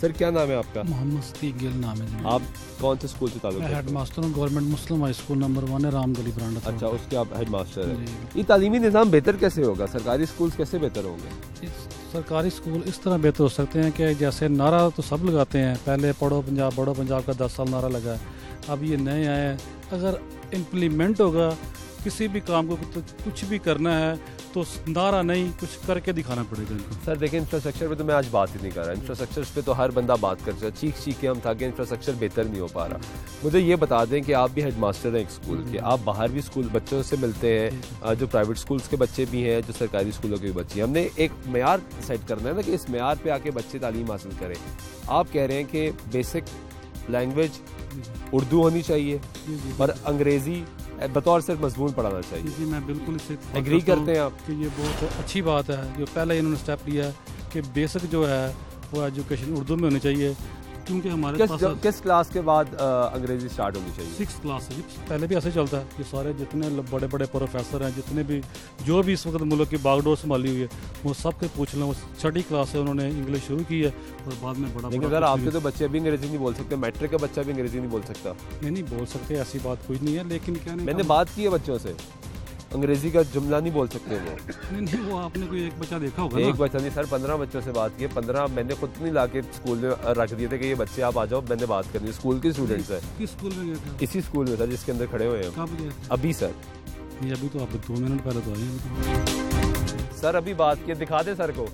Sir क्या नाम है आपका? मोहम्मद सदीक गिल नाम है जी। आप कौन से स्कूल से ताल्लुक हेड मास्टर हूँ? Government Muslim high school number one है रामगली ब्रांड अच्छा उसके आप हेड मास्टर हैं ये तालीमी निज़ाम बेहतर कैसे होगा? सरकारी स्कूल कैसे बेहतर होंगे? सरकारी स्कूल इस तरह बेहतर हो सकते हैं कि जैसे नारा तो सब लगाते हैं पहले पढ़ो पंजाब पढ़ो पंजाब का दस साल नारा लगा है अब ये नए आए हैं। अगर इम्प्लीमेंट होगा किसी भी काम को तो कुछ भी करना है तो नारा नहीं कुछ करके दिखाना पड़ेगा इनको। सर देखिए इंफ्रास्ट्रक्चर पे तो मैं आज बात ही नहीं कर रहा। इंफ्रास्ट्रक्चर पे तो हर बंदा बात कर रहा है। चीख चीख के हम था कि इंफ्रास्ट्रक्चर बेहतर नहीं हो पा रहा। मुझे ये बता दें कि आप भी हेड मास्टर हैं एक स्कूल के। आप बाहर भी स्कूल बच्चों से मिलते हैं जो प्राइवेट स्कूल्स के बच्चे भी हैं जो सरकारी स्कूलों के भी बच्चे हैं। हमने एक मैार सेट करना है ना कि इस मैार पे आके बच्चे तालीम हासिल करें। आप कह रहे हैं कि बेसिक लैंग्वेज उर्दू होनी चाहिए और अंग्रेज़ी बतौर सिर्फ़ मजमून पढ़ाना चाहिए। जी मैं बिल्कुल इससे एग्री करते हैं आप। कि ये बहुत अच्छी बात है। जो पहले इन्होंने स्टेप लिया है कि बेसिक जो है वो एजुकेशन उर्दू में होनी चाहिए। क्योंकि हमारे किस पास किस क्लास के बाद अंग्रेज़ी स्टार्ट होनी चाहिए? सिक्स क्लास है पहले भी ऐसे चलता है कि सारे जितने बड़े बड़े प्रोफेसर हैं जितने भी जो भी इस वक्त मुल्क की बागडोर संभाली हुई है वो सबके पूछ लें वो छठी क्लास से उन्होंने इंग्लिश शुरू की है और बाद में बड़ा लेकिन सर आपके भी- तो बच्चे अभी अंग्रेज़ी नहीं बोल सकते मैट्रिक का बच्चा भी अंग्रेज़ी नहीं बोल सकता। नहीं नहीं बोल सकते ऐसी बात कुछ नहीं है लेकिन क्या मैंने बात की है बच्चों से। अंग्रेज़ी का जुमला नहीं बोल सकते वो। नहीं नहीं वो आपने कोई एक बच्चा देखा होगा एक बच्चा नहीं सर पंद्रह बच्चों से बात की पंद्रह मैंने खुद नहीं ला के स्कूल में रख दिए थे कि ये बच्चे आप आ जाओ मैंने बात करनी है स्कूल के स्टूडेंट्स है। किस स्कूल में गए थे? इसी स्कूल में सर जिसके अंदर खड़े हुए हैं। अभी सर। अभी तो आप दो मिनट पहले तो आए सर अभी बात किए दिखा दे सर को।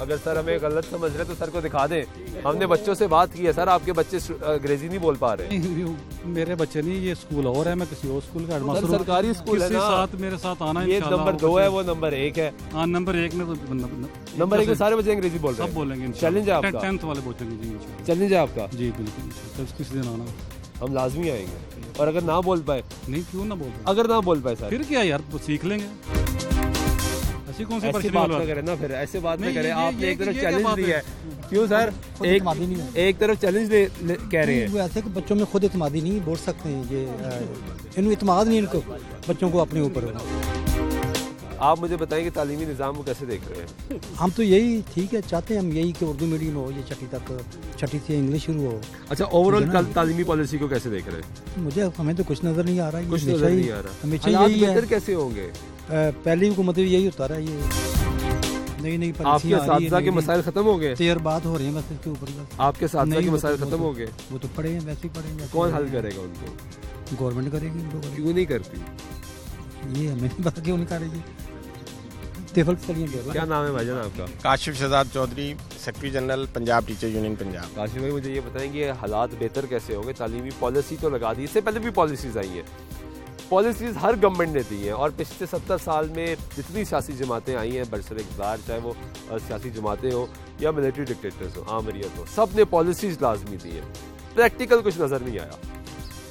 अगर सर हमें गलत समझ रहे तो सर को दिखा दें। हमने बच्चों से बात की है सर आपके बच्चे अंग्रेज़ी नहीं बोल पा रहे। मेरे बच्चे नहीं ये स्कूल और है मैं किसी और स्कूल का हेडमास्टर सरकारी स्कूल है ना। साथ मेरे साथ आना ये नंबर दो है वो नंबर एक है। हाँ नंबर एक में तो नंबर एक में सारे बच्चे अंग्रेज़ी बोल रहे हैं। बोलेंगे चैलेंज है आपका? टेंथ वाले बोलेंगे जी चैलेंज है आपका। जी बिल्कुल। तो किसी दिन आना। हम लाजमी आएँगे। और अगर ना बोल पाए नहीं क्यों ना बोलते अगर ना बोल पाए सर। फिर क्या यार सीख लेंगे। ऐसी कौन सी ऐसी बात ना करें ना फिर ऐसे बात ना करें। आपने एक तरफ़ चैलेंज दिया है? क्यों सर? खुद एक नहीं है। एक तरफ़ चैलेंज ले, कह रहे हैं। ऐसे बच्चों में खुद इतमादी नहीं बोल सकते हैं। ये इनको इतमाद नहीं इनको बच्चों को अपने ऊपर। आप मुझे बताएँ कि तालीमी निज़ाम को कैसे देख रहे हैं? हम तो यही ठीक है चाहते हैं हम यही कि उर्दू मीडियम हो ये छठी तक छठी से इंग्लिश शुरू हो। अच्छा ओवरऑल कल तालीमी पॉलिसी को कैसे देख रहे हैं? मुझे हमें तो कुछ नज़र नहीं आ रहा है कुछ नज़र नहीं आ रहा। हमेशा यही है। बेहतर कैसे होंगे? पहली हुकूमत में यही होता रहा ये नई नई आपके साथ के मसाइल खत्म हो गए? तजर्बात हो रहे हैं बस इसके ऊपर आपके साथ नहीं, के मसाइल तो- खत्म तो- हो गए? वो तो पढ़े हैं वैसे ही पढ़ेंगे कौन हल करेगा उनको? गवर्नमेंट करेगी करेगी। क्यों नहीं करती? ये हमें नहीं पता क्यों नहीं क्या नाम है भाईजान आपका? Kashif Shahzad Chaudhry secretary general Punjab teacher union Punjab. Kashif भाई मुझे ये बताएँगे हालात बेहतर कैसे होंगे तालीमी पॉलिसी तो लगा दी इससे पहले भी पॉलिसीज़ आई हैं। पॉलिसीज़ हर गवर्नमेंट ने दी हैं और पिछले सत्तर साल में जितनी सियासी जमातें आई हैं बरसर इकदार चाहे वो सियासी जमातें हो या मिलिट्री डिक्टेटर्स हो आमरीत हो सबने पॉलिसीज़ लाजमी दी हैं। प्रैक्टिकल कुछ नज़र नहीं आया।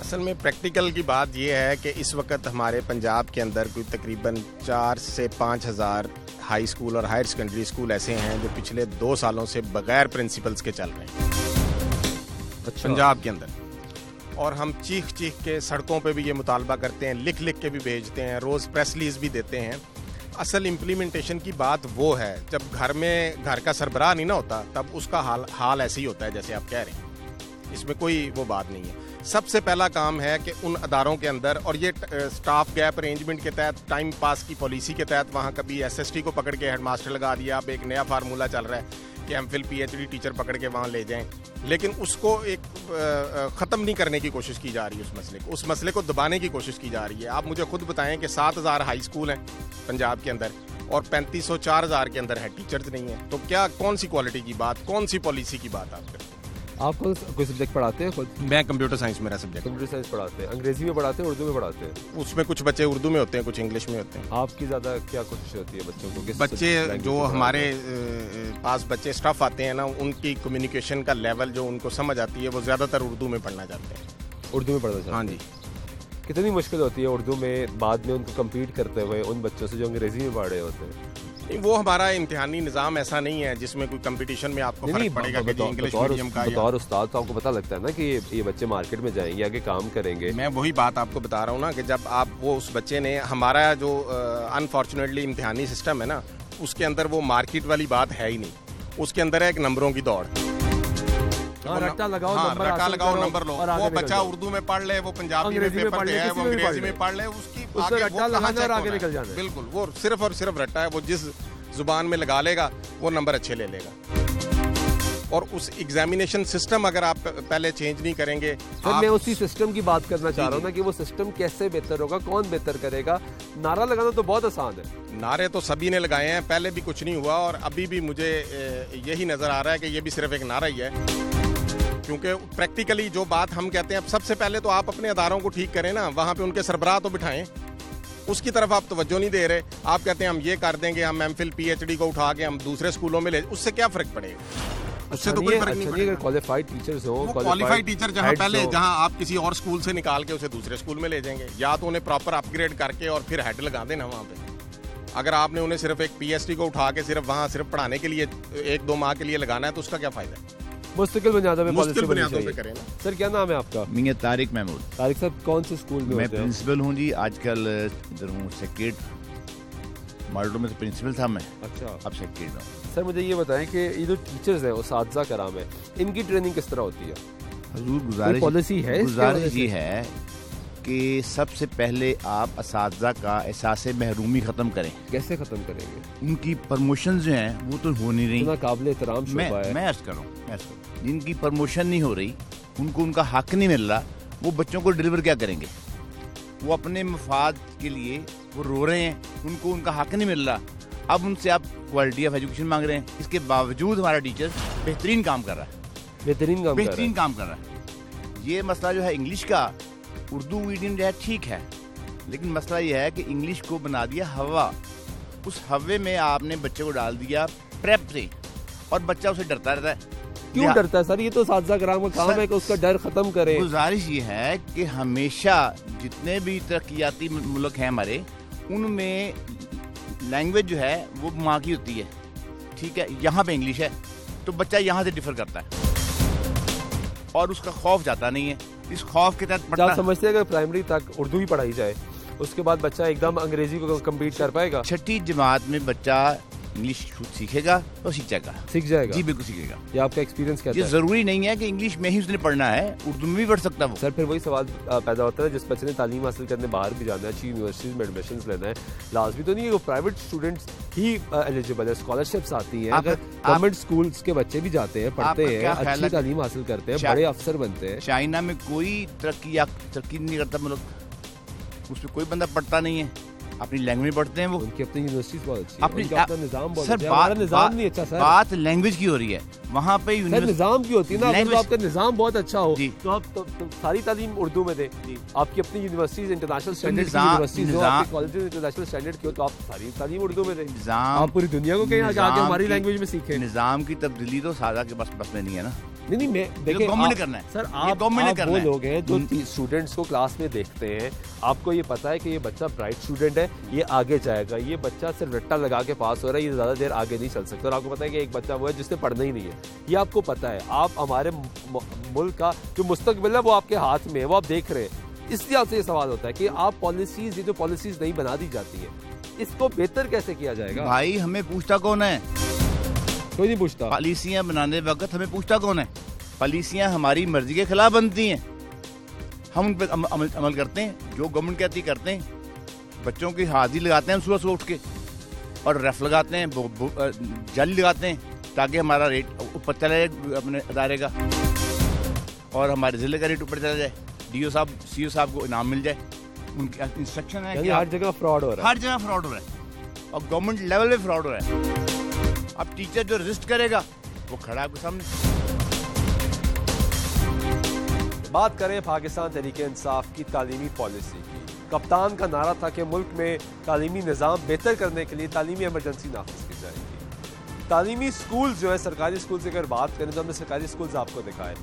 असल में प्रैक्टिकल की बात यह है कि इस वक्त हमारे पंजाब के अंदर कोई तकरीबन चार से पाँच हज़ार हाई स्कूल और हायर सेकेंडरी स्कूल ऐसे हैं जो पिछले दो सालों से बगैर प्रिंसिपल्स के चल रहे हैं। अच्छा। पंजाब के अंदर। और हम चीख चीख के सड़कों पे भी ये मुतालबा करते हैं लिख लिख के भी भेजते हैं, रोज़ प्रेस रिलीज़ भी देते हैं। असल इम्प्लीमेंटेशन की बात वो है, जब घर में, घर का सरबराह नहीं ना होता, तब उसका हाल हाल ऐसे ही होता है जैसे आप कह रहे हैं। इसमें कोई वो बात नहीं है। सबसे पहला काम है कि उन अदारों के अंदर, और ये स्टाफ गैप अरेंजमेंट के तहत टाइम पास की पॉलिसी के तहत वहाँ कभी एसएसटी को पकड़ के हेडमास्टर लगा दिया, अब एक नया फार्मूला चल रहा है। कि एम फिल पी टीचर पकड़ के वहाँ ले जाएँ। लेकिन उसको एक ख़त्म नहीं करने की कोशिश की जा रही है उस मसले को। उस मसले को दबाने की कोशिश की जा रही है। आप मुझे खुद बताएँ कि सात हज़ार हाई स्कूल हैं पंजाब के अंदर और पैंतीस सौ चार हज़ार के अंदर है टीचर्स नहीं है। तो क्या, कौन सी क्वालिटी की बात, कौन सी पॉलिसी की बात आप करते हैं? आप कौन कोई सब्जेक्ट पढ़ाते हैं खुद? मैं कंप्यूटर साइंस मेरा सब्जेक्ट कंप्यूटर साइंस पढ़ाते हैं। अंग्रेज़ी में पढ़ाते हैं उर्दू में पढ़ाते हैं? उसमें कुछ बच्चे उर्दू में होते हैं कुछ इंग्लिश में होते हैं। आपकी ज़्यादा क्या कोशिश होती है बच्चों को? बच्चे जो हमारे पास बच्चे स्टाफ आते हैं ना उनकी कम्युनिकेशन का लेवल जो उनको समझ आती है वो ज़्यादातर उर्दू में पढ़ना चाहते हैं। उर्दू में पढ़ना चाहते हैं हाँ? जी। कितनी मुश्किल होती है उर्दू में बाद में उनको कम्पीट करते हुए उन बच्चों से जो अंग्रेज़ी में पढ़ रहे होते हैं? वो हमारा इम्तिहानी निज़ाम ऐसा नहीं है जिसमें कोई कंपटीशन में आपको नहीं, फ़र्क पड़ेगा कि इंग्लिश मीडियम का बतौर उस्ताद तो आपको पता लगता है ना कि ये ये बच्चे मार्केट में जाएँगे आगे काम करेंगे। मैं वही बात आपको बता रहा हूँ ना कि जब आप वो उस बच्चे ने हमारा जो अनफॉर्चुनेटली इम्तिहानी सिस्टम है ना उसके अंदर वो मार्केट वाली बात है ही नहीं। उसके अंदर है एक नंबरों की दौड़। हाँ, रट्टा लगाओ, हाँ, नंबर रट्टा लगाओ नंबर लो। वो बच्चा उर्दू में पढ़ ले वो पंजाबी में पेपर पढ़ ले, दे है वो अंग्रेज़ी में पढ़ ले। उसकी उससे आगे रट्टा वो कहाँ लगाना और आगे निकल जाना बिल्कुल वो सिर्फ़ और सिर्फ़ रट्टा है वो जिस ज़ुबान में लगा लेगा वो नंबर अच्छे ले लेगा। और उस एग्जामिनेशन सिस्टम अगर आप पहले चेंज नहीं करेंगे सर मैं उसी सिस्टम की बात करना चाह रहा हूँ ना कि वो सिस्टम कैसे बेहतर होगा कौन बेहतर करेगा। नारा लगाना तो बहुत आसान है। नारे तो सभी ने लगाए हैं पहले भी कुछ नहीं हुआ और अभी भी मुझे यही नज़र आ रहा है कि ये भी सिर्फ़ एक नारा ही है। क्योंकि प्रैक्टिकली जो बात हम कहते हैं सबसे पहले तो आप अपने अदारों को ठीक करें ना वहाँ पे उनके सरबराह तो बिठाएँ। उसकी तरफ़ आप तवज्जो नहीं दे रहे। आप कहते हैं हम ये कर देंगे हम एम फिल पी को उठा के हम दूसरे स्कूलों में ले उससे क्या फ़र्क पड़ेगा? उससे तो कोई फ़र्क नहीं अच्छा पड़ेगा। क्वालिफाइड टीचर्स हो क्वालिफाइड टीचर जहाँ पहले जहाँ आप किसी और स्कूल से निकाल के उसे दूसरे स्कूल में ले जाएँगे। या तो उन्हें प्रॉपर अपग्रेड करके और फिर हेड लगा देना वहाँ पे। अगर आपने उन्हें सिर्फ़ एक पीएचडी को उठा के सिर्फ़ वहाँ सिर्फ़ पढ़ाने के लिए एक दो माह के लिए लगाना है तो उसका क्या फ़ायदा? है मुस्तकिल बुनियादों में पॉलिसी बननी चाहिए। सर क्या नाम है आपका? मैं तारिक महमूद। तारिक साहब कौन से स्कूल में मैं प्रिंसिपल हूँ जी आजकल इधर हूँ सेक्रेट। मार्डो में तो प्रिंसिपल था मैं। अच्छा। अब सेक्रेट हूँ। सर मुझे ये बताएँ कि ये जो टीचर्स हैं उसातजा कराम है इनकी ट्रेनिंग किस तरह होती है? हजूर गुजारिश पॉलिसी है गुजारिश ये है कि सबसे पहले आप इस का एहसास महरूमी ख़त्म करें। कैसे खत्म करेंगे? उनकी प्रमोशन जो हैं वो तो हो नहीं रही। काबिल एहतराम मैं मैं अर्ज़ कर। जिनकी प्रमोशन नहीं हो रही उनको उनका हक नहीं मिल रहा वो बच्चों को डिलीवर क्या करेंगे? वो अपने मफाद के लिए वो रो रहे हैं उनको उनका हक नहीं मिल रहा। अब उनसे आप क्वालिटी ऑफ़ एजुकेशन मांग रहे हैं। इसके बावजूद हमारा टीचर बेहतरीन काम कर रहा है। बेहतरीन काम बेहतरीन काम कर रहा है। ये मसला जो है इंग्लिश का उर्दू मीडियम जो है ठीक है। लेकिन मसला यह है कि इंग्लिश को बना दिया हवा। उस हवे में आपने बच्चे को डाल दिया प्रेप से और बच्चा उसे डरता रहता है। क्यों डरता है सर? ये तो सातजा कराम का काम है कि उसका डर खत्म करे। गुजारिश ये है कि हमेशा जितने भी तरक्याती मुल्क हैं हमारे उनमें लैंग्वेज जो है वो माँ की होती है। ठीक है? यहाँ पे इंग्लिश है। तो बच्चा यहाँ से डिफर करता है। और उसका खौफ जाता नहीं है। इस खौफ के तहत आप समझते हैं कि प्राइमरी तक उर्दू ही पढ़ाई जाए। उसके बाद बच्चा एकदम अंग्रेज़ी को कम्पीट कर पाएगा। छठी जमात में बच्चा इंग्लिश सीखेगा और सीख जाएगा। सीख जाएगा। जी बिल्कुल सीखेगा। ये आपका एक्सपीरियंस ये है। ज़रूरी नहीं है कि इंग्लिश में ही उसने पढ़ना है उर्दू में भी पढ़ सकता वो। सर फिर वही सवाल पैदा होता है जिस बच्चे ने तालीम हासिल करने बाहर भी जाना है अच्छी यूनिवर्सिटीज में एडमिशन लेना है। लाजमी तो नहीं है वो प्राइवेट स्टूडेंट्स ही एलिजिबल है स्कॉलरशिप्स आती है। अगर गवर्नमेंट स्कूल्स के बच्चे भी जाते हैं पढ़ते हैं अच्छी तालीम हासिल करते हैं बड़े अफसर बनते हैं। चाइना में कोई तरक्की या तरक्की नहीं करता मतलब उसमें कोई बंदा पढ़ता नहीं है। अपनी लैंग्वेज पढ़ते हैं वो। उनकी अपनी यूनिवर्सिटीज बहुत अच्छी अपनी अपना निज़ाम बहुत सर अच्छा बात निज़ाम नहीं अच्छा सर। बात लैंग्वेज की हो रही है। वहाँ पे सर निज़ाम की होती है ना अगर तो आपका निज़ाम बहुत अच्छा हो तो आप तो, तो सारी तालीम उर्दू में दें। आपकी अपनी यूनिवर्सिटीज इंटरनेशनल इंटरनेशनल स्टैंडर्ड की हो तो आप सारी तालीम उर्दू में दें। निज़ाम आप पूरी दुनिया को कहीं आगे हमारी लैंग्वेज में सीखें। निज़ाम की तब्दीली तो सादा के बस बस में नहीं है ना। नहीं नहीं मैं तो देखिए government करना है। सर आप, ने करना वो। लोग हैं जो हम्म। स्टूडेंट्स को क्लास में देखते हैं। आपको ये पता है कि ये बच्चा ब्राइट स्टूडेंट है ये आगे जाएगा। ये बच्चा सिर्फ़ रट्टा लगा के पास हो रहा है ये ज़्यादा देर आगे नहीं चल सकता। और आपको पता है कि एक बच्चा वो है जिसने पढ़ना ही नहीं है। ये आपको पता है। आप हमारे मुल्क का जो मुस्तकबिल है वो आपके हाथ में है वो आप देख रहे हैं। इस इसलिए आपसे ये सवाल होता है कि आप पॉलिसीज़ ये जो पॉलिसीज़ नहीं बना दी जाती है इसको बेहतर कैसे किया जाएगा? भाई हमें पूछता कौन है? कोई नहीं पूछता। पॉलिसियाँ बनाने वक्त हमें पूछता कौन है? पॉलिसियाँ हमारी मर्ज़ी के खिलाफ बनती हैं। हम उन पर अम, अमल, अमल करते हैं जो गवर्नमेंट कहती है करते हैं। बच्चों की हाजिरी लगाते हैं सुबह सुबह उठ के। और रफ लगाते हैं बो- बो- जाली लगाते हैं ताकि हमारा रेट ऊपर चला जाए अपने अदारे का। और हमारे ज़िले का रेट ऊपर चला जाए। डी ओ साहब सी ओ साहब को इनाम मिल जाए। उनके इंस्ट्रक्शन है कि हर जगह फ्रॉड हो रहा है। हर जगह फ्रॉड हो रहा है। और गवर्नमेंट लेवल पे फ्रॉड हो रहा है। अब टीचर जो रजिस्ट करेगा वो खड़ा है आपके सामने। बात करें पाकिस्तान तरीके इंसाफ की तालीमी पॉलिसी की। कप्तान का नारा था कि मुल्क में तालीमी निज़ाम बेहतर करने के लिए तालीमी एमरजेंसी नाफिज की जाएगी। तालीमी स्कूल जो है, सरकारी स्कूल से अगर बात करें तो हमने सरकारी स्कूल आपको दिखाए,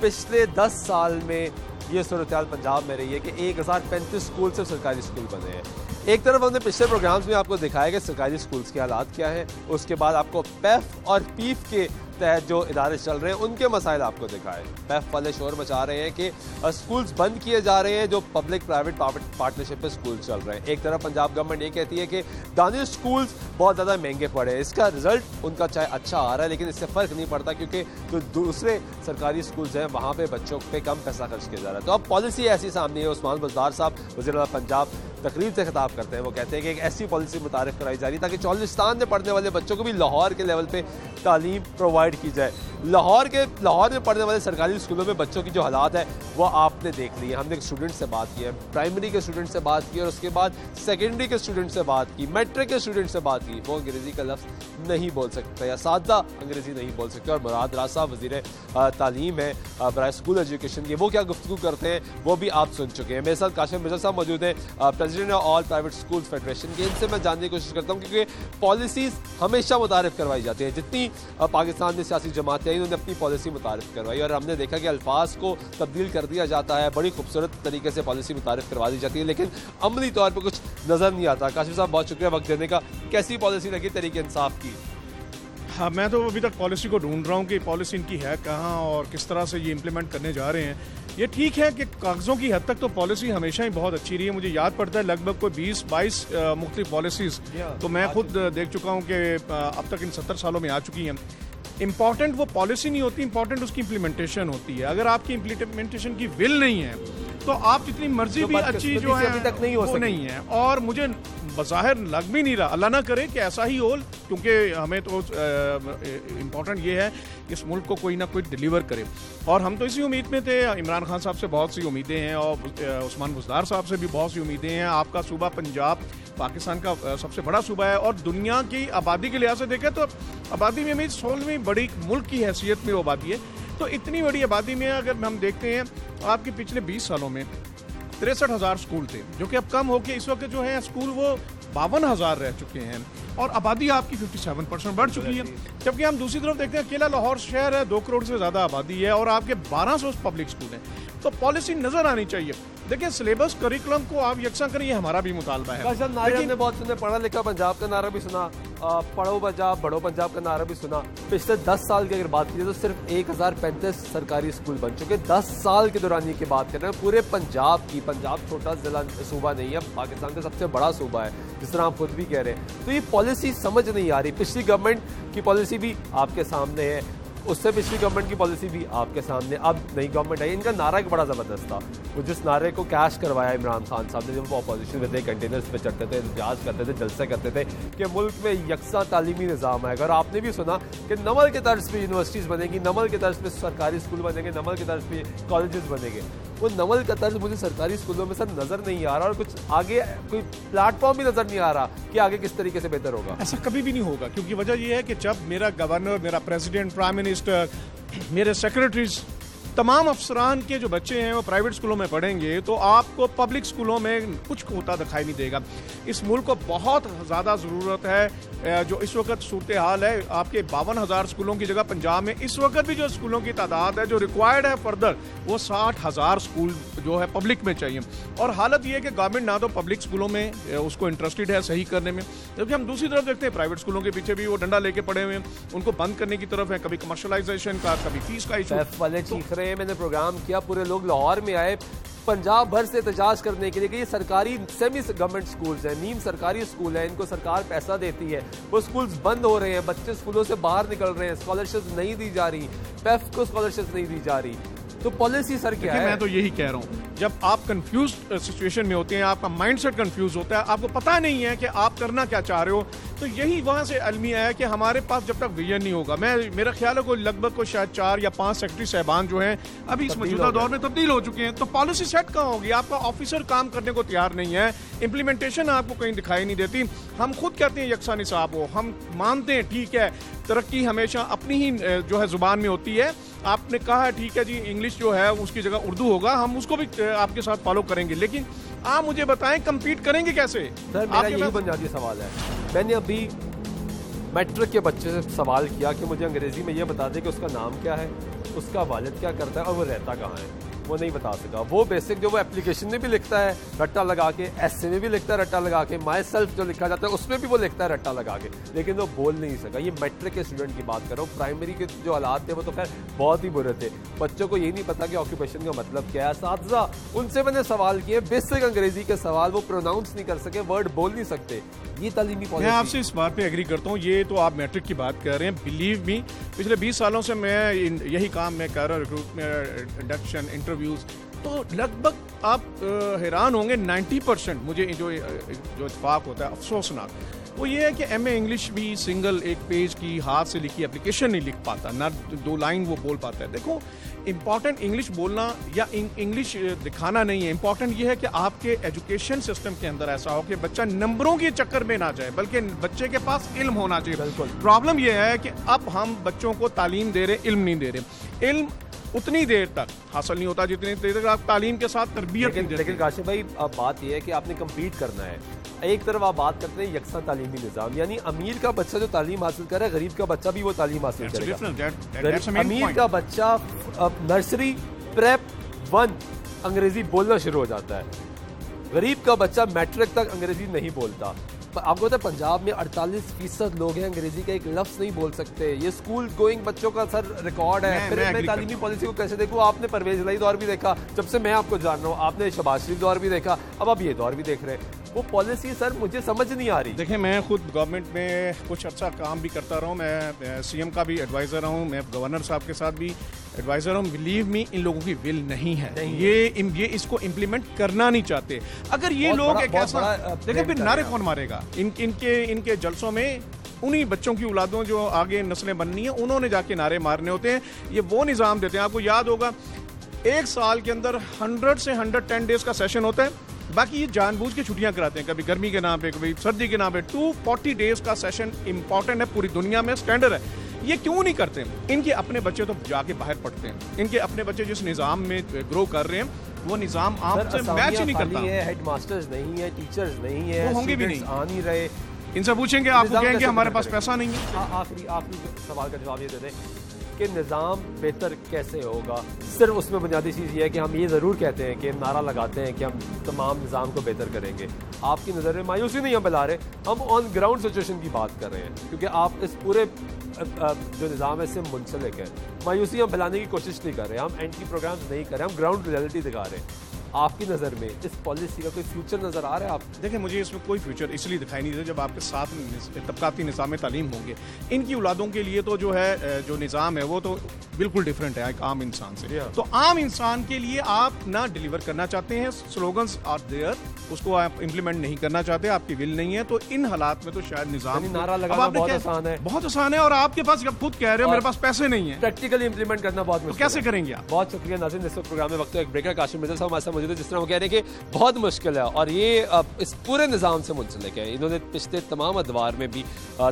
पिछले दस साल में ये सूरत पंजाब में रही है कि एक हज़ार पैंतीस स्कूल सिर्फ़ सरकारी स्कूल बने हैं। एक तरफ़ हमने पिछले प्रोग्राम्स में आपको दिखाया कि सरकारी स्कूल्स के हालात क्या हैं, उसके बाद आपको पेफ और पीफ के तहत जो इदारे चल रहे हैं, उनके मसाइल आपको दिखाए। पैफ वाले शोर मचा रहे हैं कि स्कूल्स बंद किए जा रहे हैं जो पब्लिक प्राइवेट पार्टनरशिप पे स्कूल चल रहे हैं। एक तरफ़ पंजाब गवर्नमेंट ये कहती है कि, दानिश, स्कूल्स बहुत ज़्यादा महँगे पड़े हैं। इसका रिज़ल्ट उनका चाहे अच्छा आ रहा है, लेकिन इससे फ़र्क नहीं पड़ता क्योंकि जो दूसरे सरकारी स्कूल्स हैं, वहाँ पे बच्चों पर कम पैसा खर्च किया जा रहा है। तो अब पॉलिसी ऐसी सामने है, उस्मान बुजदार साहब वजी पंजाब तकरीर से खिताब करते हैं। वो कहते हैं कि एक ऐसी पॉलिसी मुतारफ कराई जा रही है ताकि चौलिस्तान में पढ़ने वाले बच्चों को भी लाहौर के लेवल पर तालीम प्रोवाइड की जाए। लाहौर के, लाहौर में पढ़ने वाले सरकारी स्कूलों में बच्चों की जो हालात है, वो आपने देख ली है। हमने एक स्टूडेंट से बात की है प्राइमरी के स्टूडेंट से बात की और उसके बाद सेकेंडरी के स्टूडेंट से बात की मेट्रिक के स्टूडेंट से बात की। वो अंग्रेज़ी का लफ्ज़ नहीं बोल सकते या सादा अंग्रेज़ी नहीं बोल सकते और मुराद साहब वज़ीर तालीम है बर स्कूल एजुकेशन की। वो क्या गुफ्तु करते हैं, वो भी आप सुन चुके हैं। मेरे साथ काशिम मिर्ज़ा साहब मौजूद हैं president all private school federation के इनसे मैं जानने की कोशिश करता हूँ क्योंकि पॉलिसीज़ हमेशा मुतारफ़ करवाई जाती है। जितनी पाकिस्तान में सियासी जमातें हैं, इन्होंने अपनी पॉलिसी मुतारफ़ करवाई और हमने देखा कि अल्फाज को तब्दील कर दिया जाता है, बड़ी खूबसूरत तरीके से पॉलिसी मुतारफ़ करवा दी जाती है, लेकिन अमली तौर पर कुछ नज़र नहीं आता। काशिफ साहब, बहुत शुक्रिया वक्त देने का। कैसी पॉलिसी लगी तरीके इंसाफ की? हाँ मैं तो अभी तक पॉलिसी को ढूंढ रहा हूँ कि पॉलिसी इनकी है कहाँ और किस तरह से ये इम्प्लीमेंट करने जा रहे हैं। ये ठीक है कि कागज़ों की हद तक तो पॉलिसी हमेशा ही बहुत अच्छी रही है। मुझे याद पड़ता है लगभग कोई बीस बाईस मुख्तु पॉलिसीज़ तो मैं खुद देख चुका हूँ कि अब तक इन सत्तर सालों में आ चुकी हैं। इंपॉर्टेंट वो पॉलिसी नहीं होती इंपॉर्टेंट उसकी इम्प्लीमेंटेशन होती है। अगर आपकी इम्प्लीमेंटेशन की विल नहीं है तो आप जितनी मर्ज़ी भी अच्छी जो है अभी तक नहीं हो वो नहीं है। और मुझे बज़ाहिर लग भी नहीं रहा। अल्लाह ना करे कि ऐसा ही हो क्योंकि हमें तो इम्पोर्टेंट ये है कि इस मुल्क को कोई ना कोई डिलीवर करे। और हम तो इसी उम्मीद में थे। इमरान खान साहब से बहुत सी उम्मीदें हैं और उस्मान बुजदार साहब से भी बहुत सी उम्मीदें हैं। आपका सूबा पंजाब, पाकिस्तान का सबसे बड़ा सूबा है और दुनिया की आबादी के लिहाज से देखें तो आबादी में भी सोलहवीं बड़ी मुल्क की हैसियत में वो आबादी है। तो इतनी बड़ी आबादी में अगर हम देखते हैं, आपके पिछले 20 सालों में तिरसठ हज़ार स्कूल थे जो कि अब कम होकर इस वक्त जो है स्कूल वो बावन हज़ार रह चुके हैं और आबादी आपकी 57 परसेंट बढ़ चुकी है। जबकि हम दूसरी तरफ़ देखते हैं अकेला लाहौर शहर है दो करोड़ से ज़्यादा आबादी है और आपके 1200 पब्लिक स्कूल हैं। तो पॉलिसी नज़र आनी चाहिए। देखिए सिलेबस करिकुलम को आप यकसा करें ये हमारा भी मुतालबा है। बहुत सुने पढ़ा लिखा पंजाब का नारा भी सुना। पढ़ो पंजाब बड़ो पंजाब का नारा भी सुना। पिछले दस साल की अगर बात की जाए तो सिर्फ़ एक हज़ार पैंतीस सरकारी स्कूल बन चुके दस साल के दौरान ये बात कर रहे हैं पूरे पंजाब की, पंजाब छोटा जिला सूबा नहीं है, पाकिस्तान का सबसे बड़ा सूबा है, जिस तरह आप खुद भी कह रहे हैं। तो ये पॉलिसी समझ नहीं आ रही। पिछली गवर्नमेंट की पॉलिसी भी आपके सामने है। उससे पिछली गवर्नमेंट की पॉलिसी भी आपके सामने। अब नई गवर्नमेंट आई, इनका नारा एक बड़ा ज़बरदस्त था। वो जिस नारे को कैश करवाया इमरान खान साहब ने, जब वो अपोजिशन में थे कंटेनर्स पे चढ़ते थे, इम्तियाज़ करते थे, जलसे करते थे, कि मुल्क में यकसा तालीमी निज़ाम आएगा। और आपने भी सुना कि नमल के तर्ज पर यूनिवर्सिटीज़ बनेगी, नमल के तर्ज पर सरकारी स्कूल बनेंगे, नमल के तर्ज पर कॉलेज बनेंगे। वो नवल का तर्ज मुझे सरकारी स्कूलों में सर नज़र नहीं आ रहा और कुछ आगे कोई प्लेटफॉर्म भी नज़र नहीं आ रहा कि आगे किस तरीके से बेहतर होगा। ऐसा कभी भी नहीं होगा, क्योंकि वजह यह है कि जब मेरा गवर्नर मेरा प्रेसिडेंट प्राइम मिनिस्टर मेरे सेक्रेटरीज तमाम अफसरान के जो बच्चे हैं वो प्राइवेट स्कूलों में पढ़ेंगे तो आपको पब्लिक स्कूलों में कुछ होता दिखाई नहीं देगा। इस मुल्क को बहुत ज़्यादा ज़रूरत है जो इस वक्त सूरत हाल है, आपके बावन हज़ार स्कूलों की जगह पंजाब में, इस वक्त भी जो स्कूलों की तादाद है, जो रिक्वायर्ड है फर्दर वो साठ हज़ार स्कूल जो है पब्लिक में चाहिए। और हालत ये है कि गवर्नमेंट ना तो पब्लिक स्कूलों में उसको इंटरेस्टेड है सही करने में जबकि हम दूसरी तरफ़ देखते हैं प्राइवेट स्कूलों के पीछे भी वो डंडा लेके पड़े हुए हैं। उनको बंद करने की तरफ़ है कभी कमर्शलाइजेशन का कभी फ़ीस का इशू वाले चीख रहे हैं मैंने प्रोग्राम किया पूरे लोग लाहौर में आए पंजाब भर से एहतजाज करने के लिए कि ये सरकारी सेमी गवर्नमेंट स्कूल्स हैं नीम सरकारी स्कूल है इनको सरकार पैसा देती है। वो स्कूल्स बंद हो रहे हैं बच्चे स्कूलों से बाहर निकल रहे हैं स्कॉलरशिप नहीं दी जा रही पेफ को स्कॉलरशिप नहीं दी जा रही। तो पॉलिसी सर क्या है? मैं तो यही कह रहा हूँ जब आप कंफ्यूज सिचुएशन में होते हैं आपका माइंडसेट कंफ्यूज होता है आपको पता नहीं है कि आप करना क्या चाह रहे हो तो यही वहाँ से अलमिया है कि हमारे पास जब तक विजन नहीं होगा। मैं मेरा ख्याल है कोई लगभग को शायद चार या पाँच सेक्रेटरी साहबान जो हैं अभी इस मौजूदा दौर में तब्दील हो चुके हैं तो पॉलिसी सेट कहाँ होगी? आपका ऑफिसर काम करने को तैयार नहीं है इम्प्लीमेंटेशन आपको कहीं दिखाई नहीं देती। हम खुद कहते हैं यकसानी साहब हो हम मानते हैं ठीक है तरक्की हमेशा अपनी ही जो है ज़ुबान में होती है आपने कहा ठीक है जी इंग्लिश जो है उसकी जगह उर्दू होगा हम उसको भी आपके साथ फॉलो करेंगे। लेकिन आप मुझे बताएँ कंपीट करेंगे कैसे? सर मेरा यही बुनियादी सवाल है। मैंने अभी मैट्रिक के बच्चे से सवाल किया कि मुझे अंग्रेज़ी में यह बता दें कि उसका नाम क्या है उसका वालिद क्या करता है और वो रहता कहाँ है। वो नहीं बता सका। वो बेसिक जो वो एप्लीकेशन में भी लिखता है, रट्टा लगा के एस में भी लिखता है, रट्टा लगा के माई सेल्फ जो लिखा जाता है, उसमें भी वो लिखता है रट्टा लगा के। लेकिन वो बोल नहीं सका। ये मेट्रिक के स्टूडेंट की बात कर प्राइमरी के जो हालात थे, वो तो खैर बहुत ही बुरे थे। बच्चों को ये नहीं पता कि ऑक्यूपेशन का मतलब क्या है। साथजा उनसे मैंने सवाल किए। बेसिक अंग्रेज़ी के सवाल, वो प्रोनाउंस नहीं कर सके वर्ड बोल नहीं सकते। ये तालीमी मैं आपसे इस बात पे एग्री करता हूँ, ये तो आप मैट्रिक की बात कर रहे हैं। बिलीव मी पिछले 20 सालों से मैं यही काम मैं कर रहा हूँ रिक्रूटमेंट इंडक्शन इंटरव्यूज़ तो लगभग आप हैरान होंगे 90 परसेंट मुझे जो जो इतफाक होता है, अफसोसनाक। वो ये है कि एम ए इंग्लिश भी सिंगल एक पेज की हाथ से लिखी एप्लीकेशन नहीं लिख पाता, ना दो लाइन वो बोल पाता है। देखो इंपॉर्टेंट इंग्लिश बोलना या इंग्लिश दिखाना नहीं है। इंपॉर्टेंट ये है कि आपके एजुकेशन सिस्टम के अंदर ऐसा हो कि बच्चा नंबरों के चक्कर में ना जाए बल्कि बच्चे के पास इल्म होना चाहिए। बिल्कुल। प्रॉब्लम यह है कि अब हम बच्चों को तालीम दे रहे इल्म नहीं दे रहे। इल्म उतनी देर तक। हासिल नहीं होता जितनी देर तक आप तालीम के साथ तरबियत लेकिन लेकिन काशिफ भाई अब बात यह है कि आपने कम्पीट करना है। एक तरफ़ आप बात करते हैं यकसा तालीमी निज़ाम यानी अमीर का बच्चा जो तालीम हासिल करे गरीब का बच्चा भी वो तालीम हासिल करेगा। main अमीर का बच्चा नर्सरी प्रेप वन अंग्रेज़ी बोलना शुरू हो जाता है। गरीब का बच्चा मैट्रिक तक अंग्रेज़ी नहीं बोलता। आपको पता है पंजाब में 48 फ़ीसद लोग हैं अंग्रेज़ी का एक लफ्ज नहीं बोल सकते। ये स्कूल गोइंग बच्चों का सर रिकॉर्ड है। मैं- फिर मैं मैं तालीमी पॉलिसी को कैसे देखूँ? आपने परवेज लाई दौर भी देखा। जब से मैं आपको जान रहा हूँ आपने शबाज शरीफ दौर भी देखा। अब आप ये दौर भी देख रहे हैं। वो पॉलिसी सर मुझे समझ नहीं आ रही। देखिए मैं खुद गवर्नमेंट में कुछ अच्छा काम भी करता रहा हूँ। मैं सीएम का भी एडवाइज़र हूँ मैं गवर्नर साहब के साथ भी एडवाइज़र हूँ। बिलीव मी इन लोगों की विल नहीं है। नहीं ये ये इसको इम्प्लीमेंट करना नहीं चाहते। अगर ये लोग एक ऐसा देखिए फिर नारे कौन मारेगा? इन इनके इनके जलसों में उन्हीं बच्चों की औलादों जो आगे नस्लें बननी है उन्होंने जाके नारे मारने होते हैं। ये वो निज़ाम देते हैं। आपको याद होगा एक साल के अंदर हंड्रेड से हंड्रेड टेन डेज़ का सेशन होता है। बाकी ये जानबूझ के छुट्टियाँ कराते हैं। कभी गर्मी के नाम पे कभी सर्दी के नाम पे। टू फोर्टी डेज़ का सेशन इंपॉर्टेंट है पूरी दुनिया में स्टैंडर्ड है। ये क्यों नहीं करते? इनके अपने बच्चे तो जाके बाहर पढ़ते हैं। इनके अपने बच्चे जिस निज़ाम में ग्रो कर रहे हैं वो निज़ाम आपसे मैच ही नहीं करता। है हेड मास्टर्स नहीं है टीचर्स नहीं है वो होंगे भी नहीं। आ नहीं रहे। इनसे पूछेंगे आपको कहेंगे हमारे पास पैसा नहीं है। आखिरी आखिरी सवाल का जवाब ये दे दें। कि निज़ाम बेहतर कैसे होगा? सिर्फ़ उसमें बुनियादी चीज़ यह है कि हम ये ज़रूर कहते हैं कि नारा लगाते हैं कि हम तमाम निज़ाम को बेहतर करेंगे। आपकी नज़र में मायूसी नहीं हम बुला रहे। हम ऑन ग्राउंड सिचुएशन की बात कर रहे हैं, क्योंकि आप इस पूरे जो निज़ाम है, इससे मुंसलिक है। मायूसी हम फैलाने की कोशिश नहीं कर रहे, हम एंटी प्रोग्राम नहीं कर रहे, हम ग्राउंड रियलिटी दिखा रहे हैं। आपकी नज़र में इस पॉलिसी का कोई फ्यूचर नज़र आ रहा है आप देखिए मुझे इसमें कोई फ्यूचर इसलिए दिखाई नहीं देता जब आपके साथ तबकाती निज़ाम तालीम होंगे। इनकी औलादों के लिए तो जो है जो निज़ाम है वो तो बिल्कुल डिफरेंट है एक आम इंसान से। तो आम इंसान के लिए आप ना डिलीवर करना चाहते हैं स्लोगन्स आर देयर उसको आप इम्प्लीमेंट नहीं करना चाहते आपकी विल नहीं है तो इन हालात में तो शायद निज़ाम नारा लगाना बहुत आसान है। बहुत आसान है और आपके पास जब खुद कह रहे हो मेरे पास पैसे नहीं है। प्रैक्टिकली इंप्लीमेंट करना बहुत तो मुश्किल कैसे करेंगे आप? बहुत शुक्रिया नाजिन इस प्रोग्राम में वक्त। एक ब्रेकर काशिम मिर्ज़ा साहब हमारे साथ मौजूद है जिस तरह वो कह रहे हैं कि बहुत मुश्किल है और ये इस पूरे निज़ाम से मुंसलिक है। इन्होंने पिछले तमाम अदवार में भी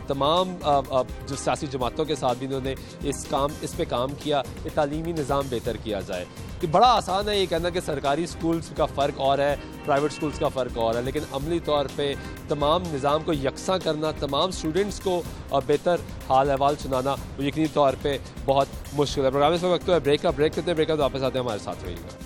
तमाम जो सियासी जमातों के साथ भी इन्होंने इस काम इस पे काम किया तालीमी निज़ाम बेहतर किया जाए। कि बड़ा आसान है ये कहना कि सरकारी स्कूल्स का फ़र्क और है, प्राइवेट स्कूल्स का फ़र्क और है, लेकिन अमली तौर पे तमाम निज़ाम को यकसा करना, तमाम स्टूडेंट्स को बेहतर हाल अहवाल सुनाना यकीनी तौर पर बहुत मुश्किल है। प्रोग्राम इस वक्त तो है, ब्रेक का ब्रेक करते हैं, ब्रेक का वापस आते हैं हमारे साथ रहिएगा।